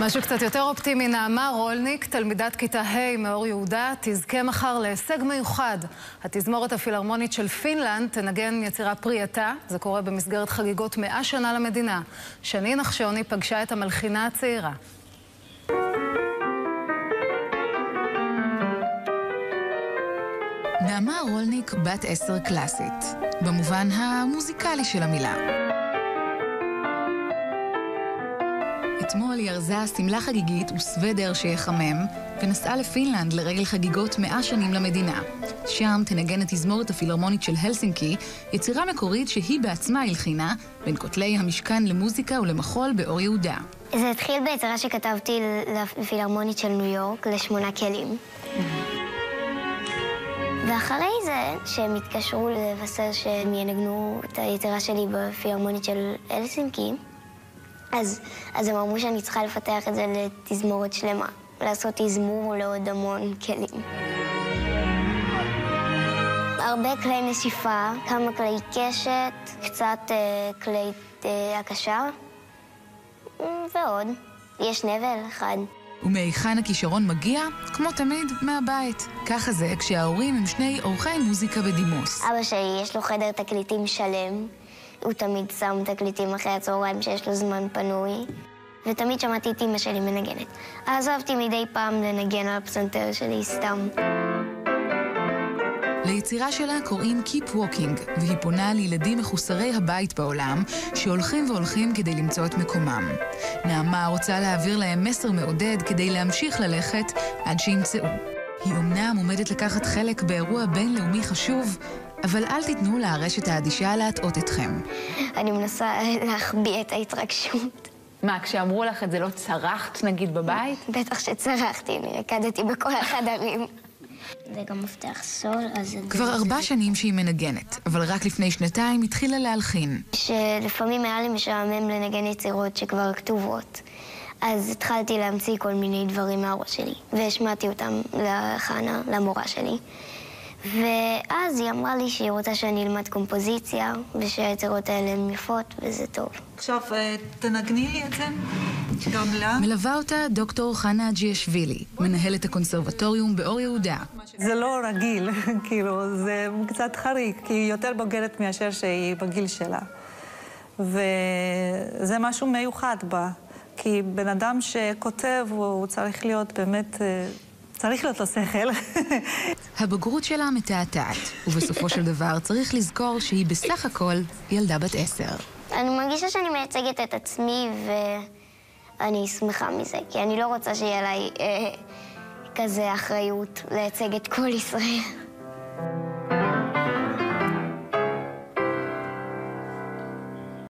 משהו קצת יותר אופטימי, נעמה רולניק, תלמידת כיתה ה' מאור יהודה, תזכה מחר להישג מיוחד. התזמורת הפילהרמונית של פינלנד תנגן יצירה פרי זה קורה במסגרת חגיגות מאה שנה למדינה. שני נחשוני פגשה את המלחינה הצעירה. נעמה רולניק בת עשר קלאסית, במובן המוזיקלי של המילה. אתמול היא ארזה שמלה חגיגית וסוודר שיחמם, ונסעה לפינלנד לרגל חגיגות מאה שנים למדינה. שם תנגן התזמורת הפילהרמונית של הלסינקי, יצירה מקורית שהיא בעצמה הלחינה, בין כותלי המשכן למוזיקה ולמחול באור יהודה. זה התחיל ביצירה שכתבתי לפילהרמונית של ניו יורק, לשמונה כלים. ואחרי זה, שהם התקשרו לבשר שהם ינגנו את היצירה שלי בפילהרמונית של הלסינקי, אז, אז הם אמרו שאני צריכה לפתח את זה לתזמורת שלמה, לעשות תזמור לעוד המון כלים. הרבה כלי נשיפה, כמה כלי קשת, קצת אה, כלי אה, הקשה, ועוד. יש נבל אחד. ומהיכן הכישרון מגיע? כמו תמיד, מהבית. ככה זה כשההורים הם שני אורחי מוזיקה בדימוס. אבא שלי יש לו חדר תקליטים שלם, הוא תמיד שם תקליטים אחרי הצהריים שיש לו זמן פנוי, ותמיד שמעתי את אמא שלי מנגנת. אז אהבתי מדי פעם לנגן על הפסנתר שלי סתם. ליצירה שלה קוראים Keep Walking, והיא פונה לילדים מחוסרי הבית בעולם, שהולכים והולכים כדי למצוא את מקומם. נעמה רוצה להעביר להם מסר מעודד כדי להמשיך ללכת עד שימצאו. היא אומנם עומדת לקחת חלק באירוע בינלאומי חשוב, אבל אל תיתנו לרשת האדישה להטעות אתכם. אני מנסה להחביא את ההתרגשות. מה, כשאמרו לך את זה לא צרחת נגיד בבית? בטח שצרחתי, אני רקדתי בכל החדרים. זה גם מפתח סול, אז... כבר ארבע שנים שהיא מנגנת, אבל רק לפני שנתיים התחילה להלחין. שלפעמים היה לי משעמם לנגן יצירות שכבר כתובות. אז התחלתי להמציא כל מיני דברים מהראש שלי, והשמעתי אותם לחנה, למורה שלי. ואז היא אמרה לי שהיא רוצה שאני אלמד קומפוזיציה, ושהיצירות האלה הן יפות, וזה טוב. עכשיו, אה, תנגני לי את זה. גם לה. מלווה אותה דוקטור חנה אג'יאשווילי, מנהלת הקונסרבטוריום באור יהודה. זה לא רגיל, כאילו, זה קצת חריג, כי היא יותר בוגרת מאשר שהיא בגיל שלה. וזה משהו מיוחד בה, כי בן אדם שכותב, הוא צריך להיות באמת... צריך להיות לו שכל. הבגרות שלה מתעתעת, ובסופו של דבר צריך לזכור שהיא בסך הכל ילדה בת עשר. אני מרגישה שאני מייצגת את עצמי ואני שמחה מזה, כי אני לא רוצה שיהיה לי אה, כזה אחריות לייצג את כל ישראל.